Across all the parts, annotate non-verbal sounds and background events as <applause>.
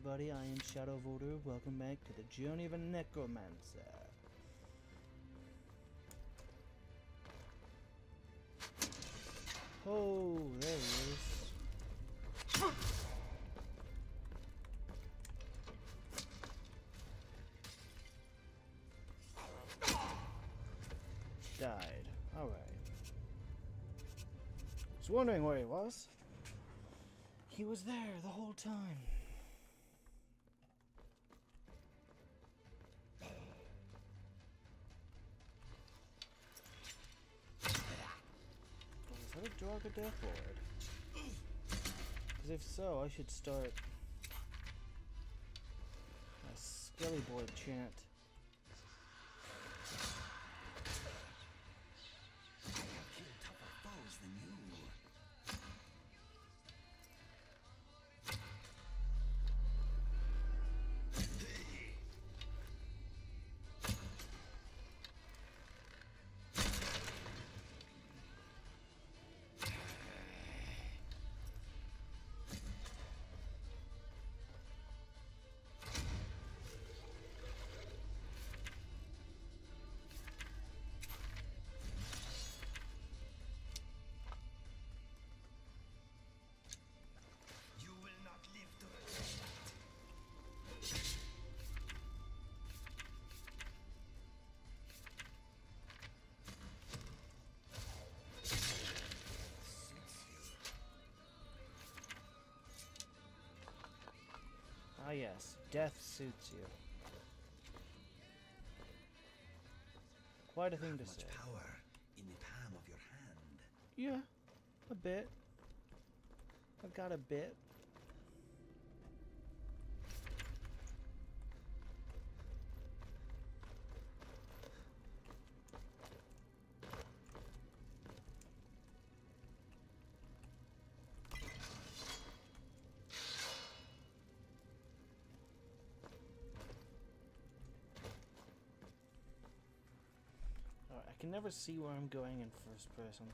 everybody, I am Shadow of Order. Welcome back to the Journey of a Necromancer. Oh, there he is. Died. Alright. Was wondering where he was. He was there the whole time. Is that a Draugr Death Lord? Because if so, I should start a Skelly Boy chant. Ah yes, death suits you. Quite a thing to say. power in the palm of your hand. Yeah, a bit. I've got a bit. Can never see where I'm going in first person.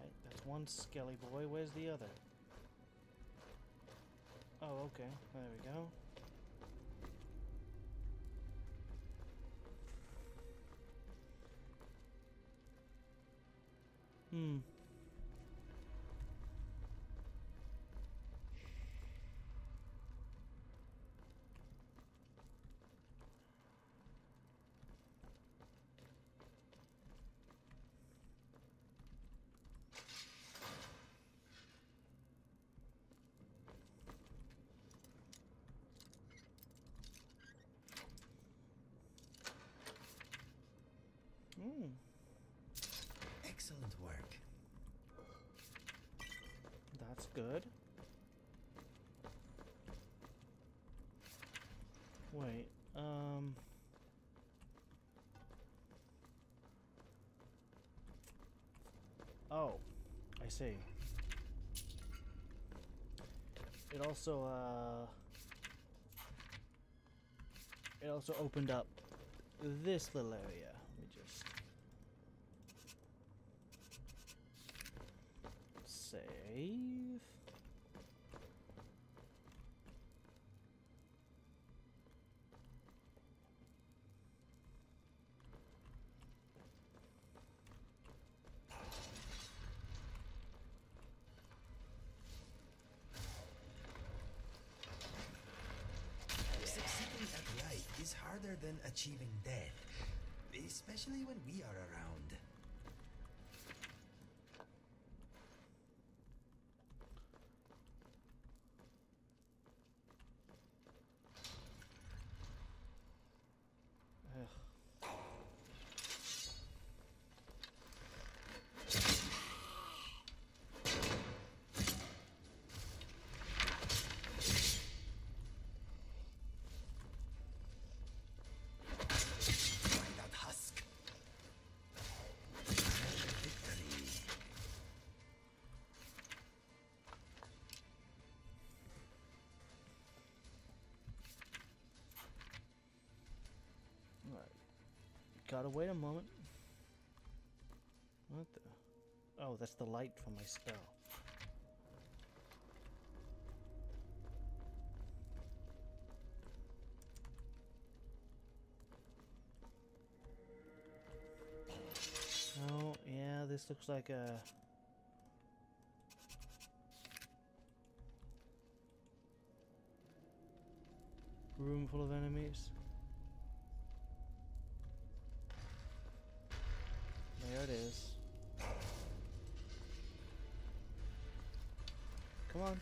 Right, that's one skelly boy. Where's the other? Oh, okay. There we go. Hmm. Hmm. Good. Wait, um... Oh, I see. It also, uh... It also opened up this little area. Let me just... Save. Gotta wait a moment. What the? Oh, that's the light from my spell. Oh, yeah, this looks like a... Room full of enemies. Come on.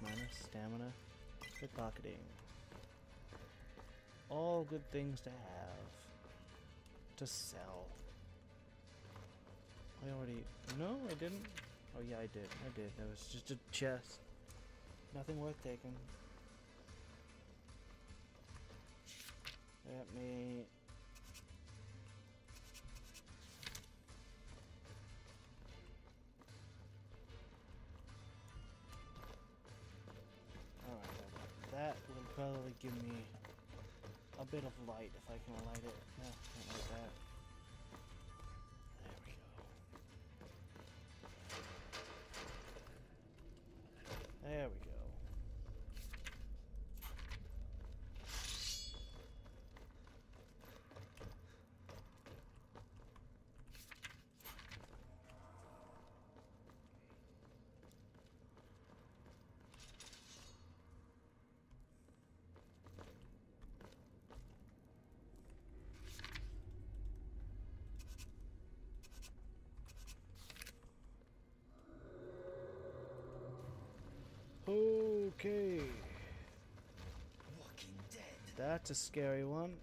Mana, stamina, pickpocketing. All good things to have. To sell. I already. No, I didn't. Oh, yeah, I did. I did. That was just a chest. Nothing worth taking. Let me. Light if I can light it. No, Okay, Walking Dead. that's a scary one.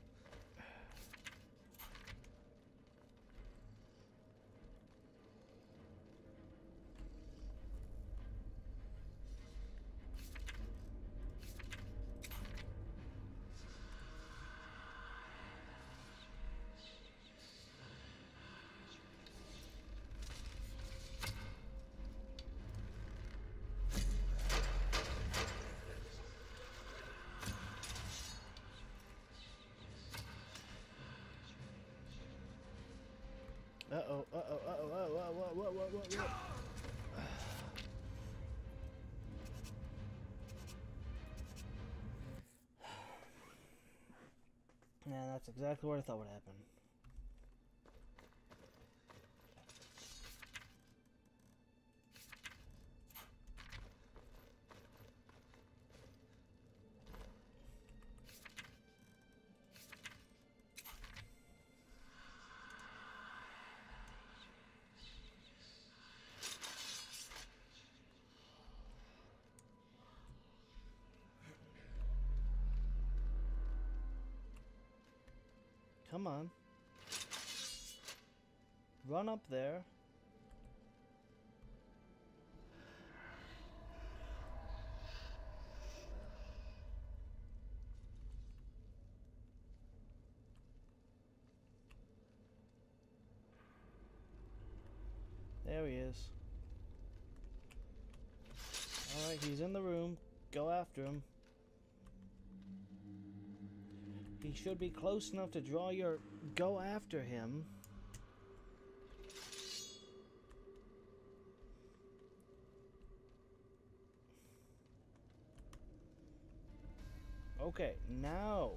Uh oh, uh oh, uh oh, uh oh, uh oh? Yeah, <sighs> that's exactly what I thought would happen. Come on. Run up there. There he is. Alright, he's in the room. Go after him. He should be close enough to draw your... Go after him. Okay, now...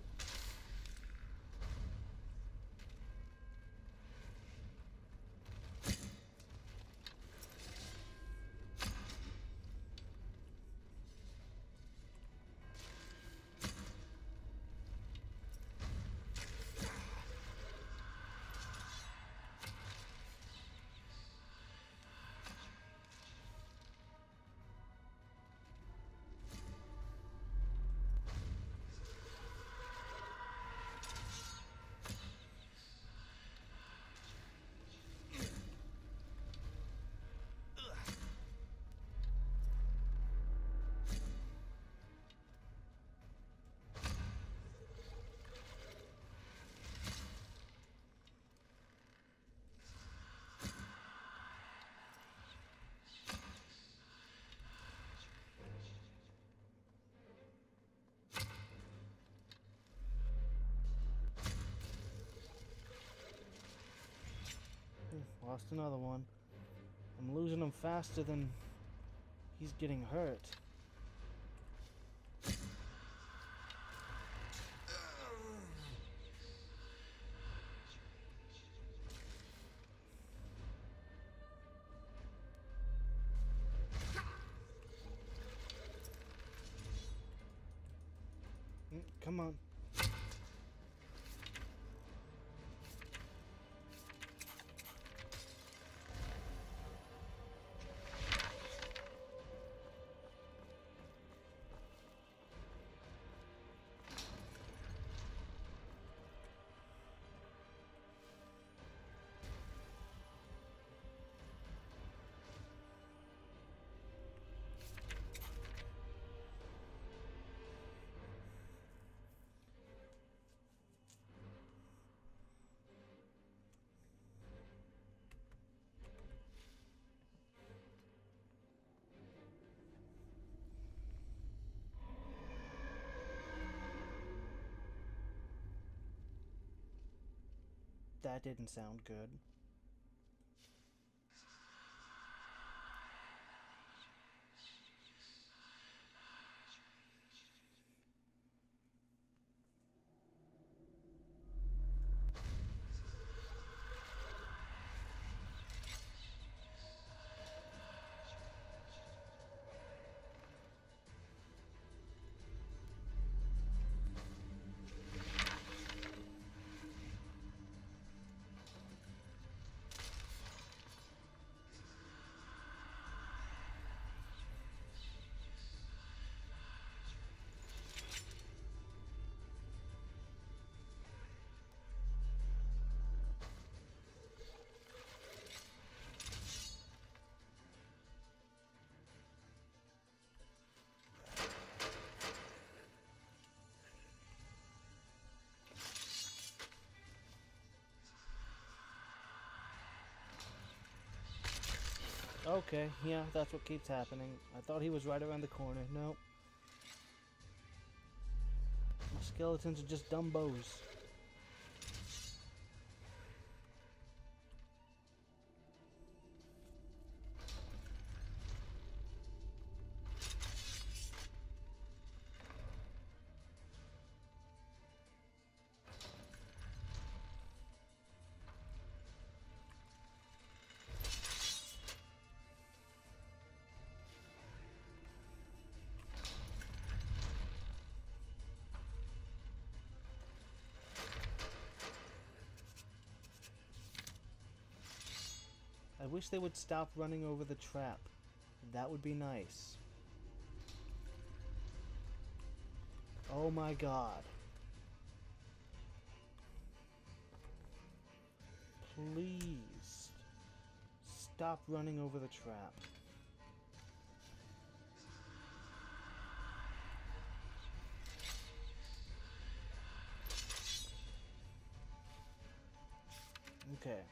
Lost another one. I'm losing him faster than he's getting hurt. That didn't sound good. Okay, yeah, that's what keeps happening. I thought he was right around the corner. Nope. My skeletons are just dumbos. Wish they would stop running over the trap. That would be nice. Oh my god. Please. Stop running over the trap. Okay.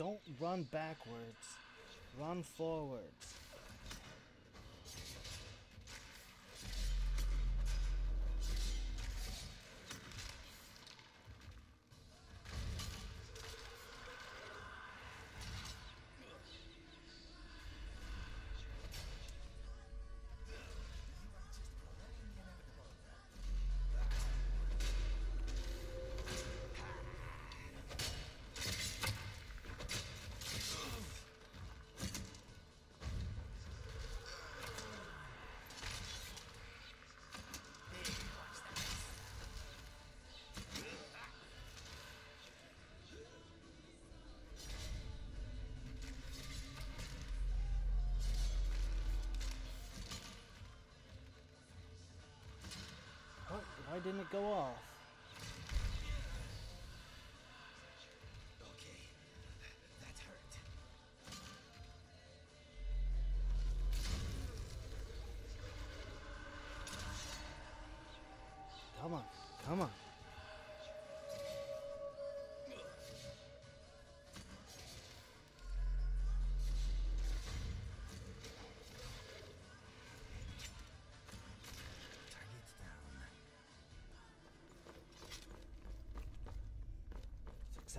Don't run backwards. Run forwards. Why didn't it go off? Okay, that hurt. Come on, come on.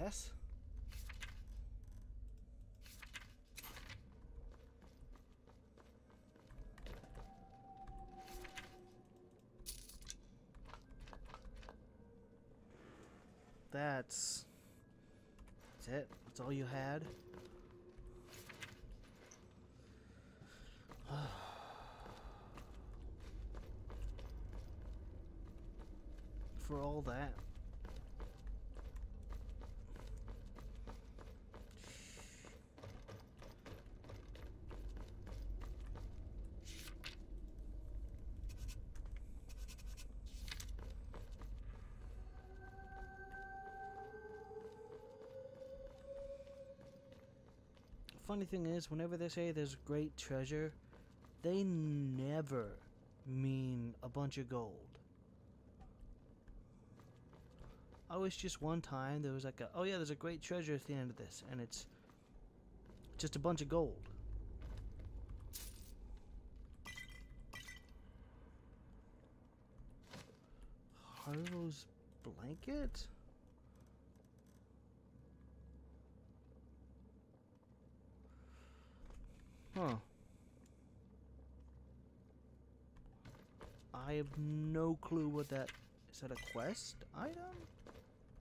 That's... That's it? That's all you had? <sighs> For all that? Funny thing is, whenever they say there's great treasure, they never mean a bunch of gold. I was just one time there was like a oh yeah there's a great treasure at the end of this and it's just a bunch of gold. Harlow's blanket? Huh. I have no clue what that is. That a quest item?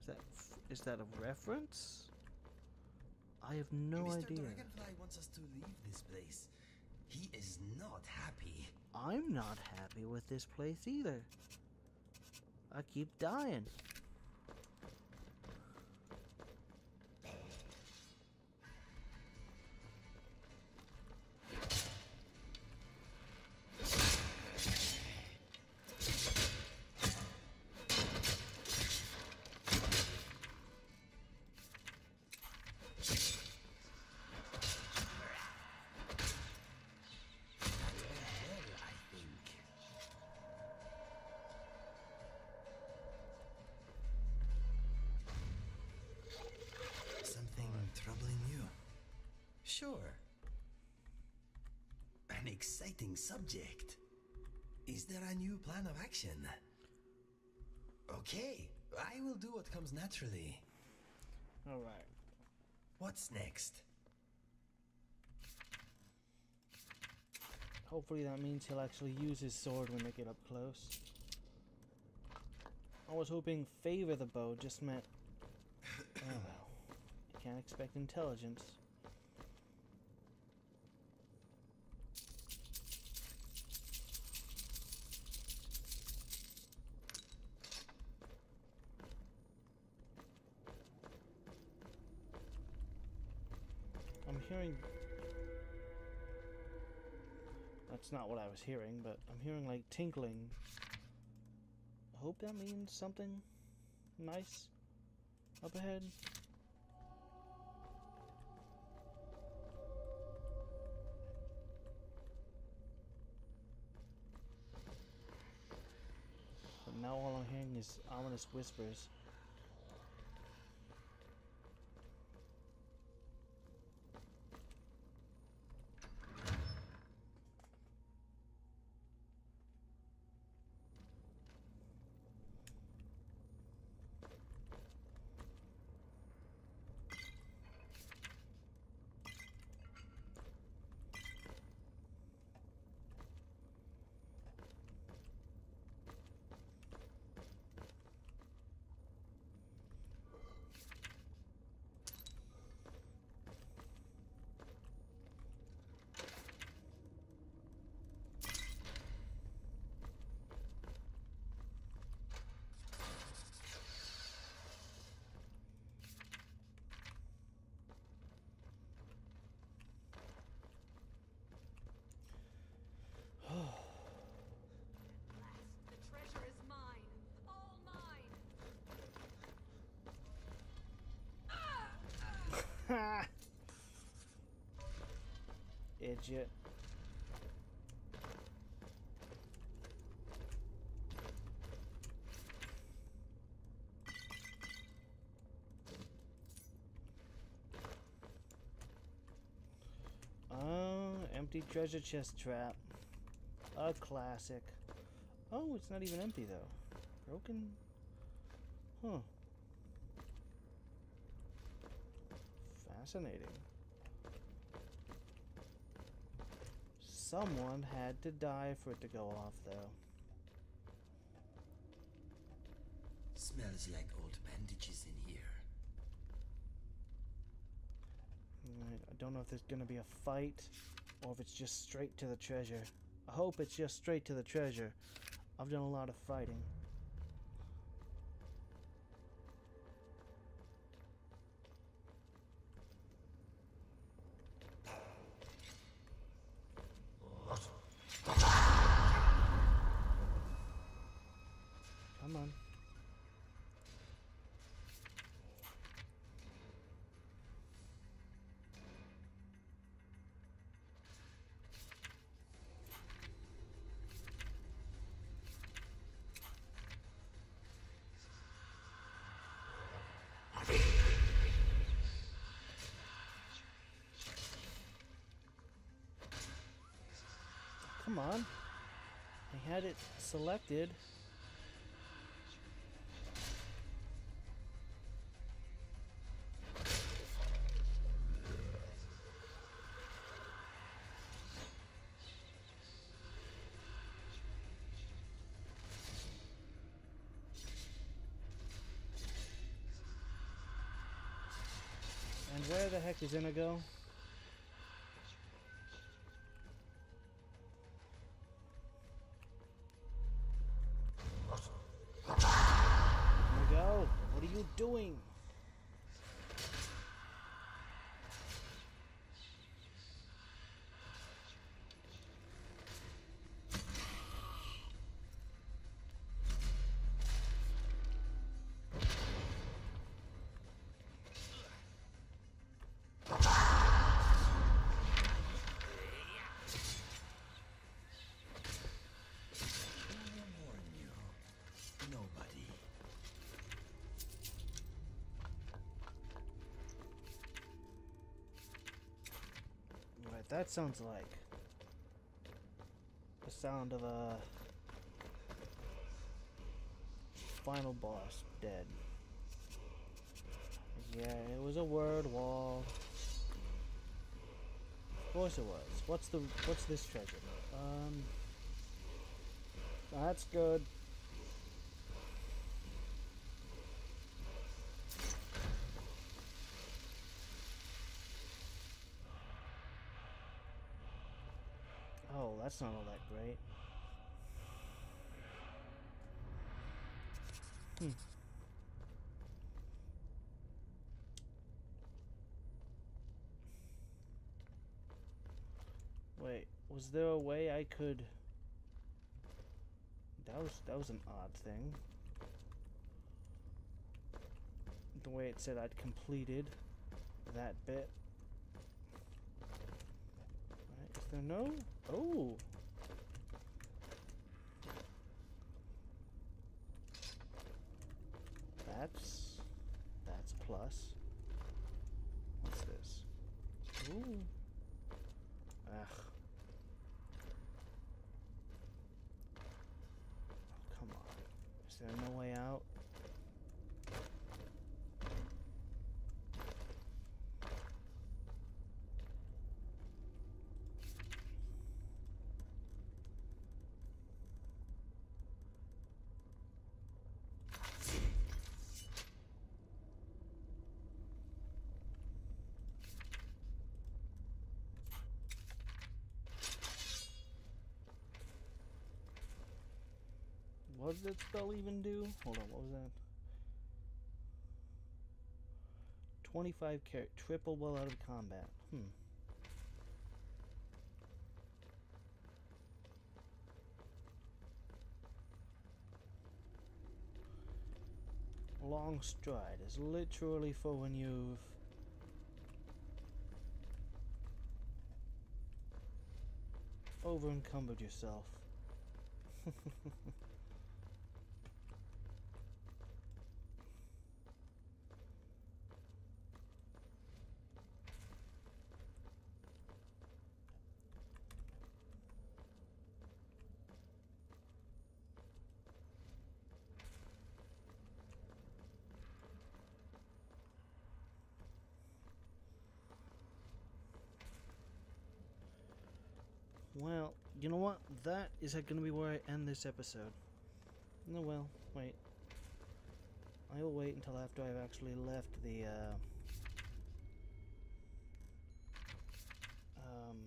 Is that is that a reference? I have no Mr. idea. Dragonfly wants us to leave this place. He is not happy. I'm not happy with this place either. I keep dying. Sure. An exciting subject. Is there a new plan of action? Okay, I will do what comes naturally. Alright. What's next? Hopefully that means he'll actually use his sword when they get up close. I was hoping favor the bow just meant. <coughs> Oh well. You can't expect intelligence. I'm hearing not what I was hearing, but I'm hearing like tinkling. I hope that means something nice up ahead. But now all I'm hearing is ominous whispers. <laughs> Idiot. Oh, empty treasure chest trap. A classic. Oh, it's not even empty though. Broken. Huh. Fascinating. Someone had to die for it to go off, though. Smells like old bandages in here. I don't know if there's gonna be a fight or if it's just straight to the treasure. I hope it's just straight to the treasure. I've done a lot of fighting. Come on. I had it selected. And where the heck is Inigo? That sounds like the sound of a final boss dead. Yeah, it was a word wall. Of course it was. What's the what's this treasure? Um that's good. Oh, that's not all that great. Hmm. Wait, was there a way I could That was that was an odd thing. The way it said I'd completed that bit. Right, is there no? Oh. That's that's plus. What's this? Ooh. What does that spell even do? Hold on, what was that? 25 carat, triple well out of combat. Hmm. Long stride is literally for when you've over encumbered yourself. <laughs> That is going to be where I end this episode. No, well, wait. I will wait until after I've actually left the, uh... Um,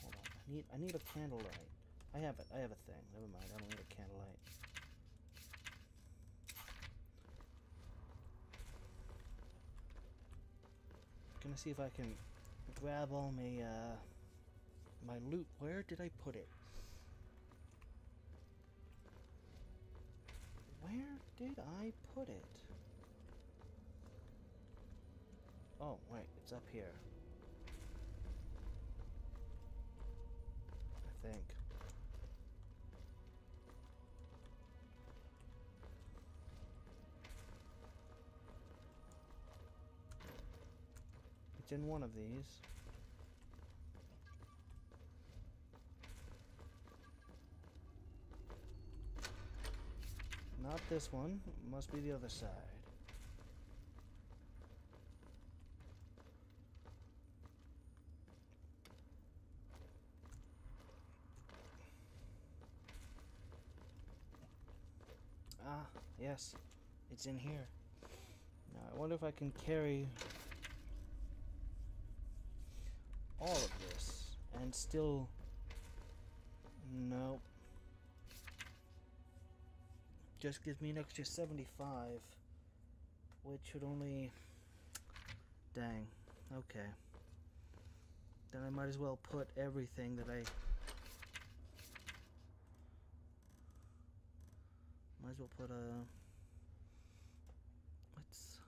hold on. I need, I need a candlelight. I have it. I have a thing. Never mind. I don't need a candlelight. Gonna see if I can grab all my, uh my loot. Where did I put it? Where did I put it? Oh, wait, it's up here. I think. It's in one of these. Not this one. Must be the other side. Ah, yes. It's in here. Now, I wonder if I can carry all of this and still... Nope just gives me an extra 75 which would only dang okay. Then I might as well put everything that I might as well put a let's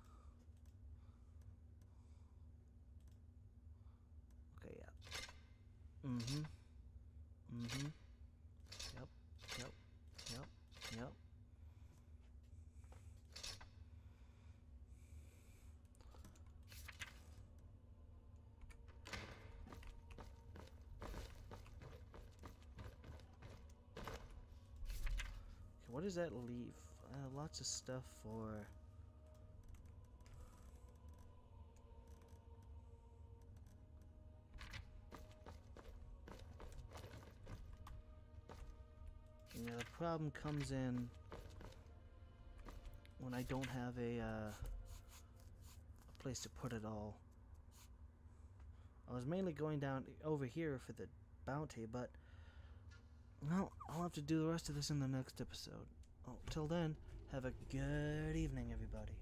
okay yeah. Mm-hmm. Mm-hmm what does that leave? Uh, lots of stuff for... Yeah, the problem comes in when I don't have a, uh, a place to put it all. I was mainly going down over here for the bounty, but well, I'll have to do the rest of this in the next episode. Oh, till then, have a good evening, everybody.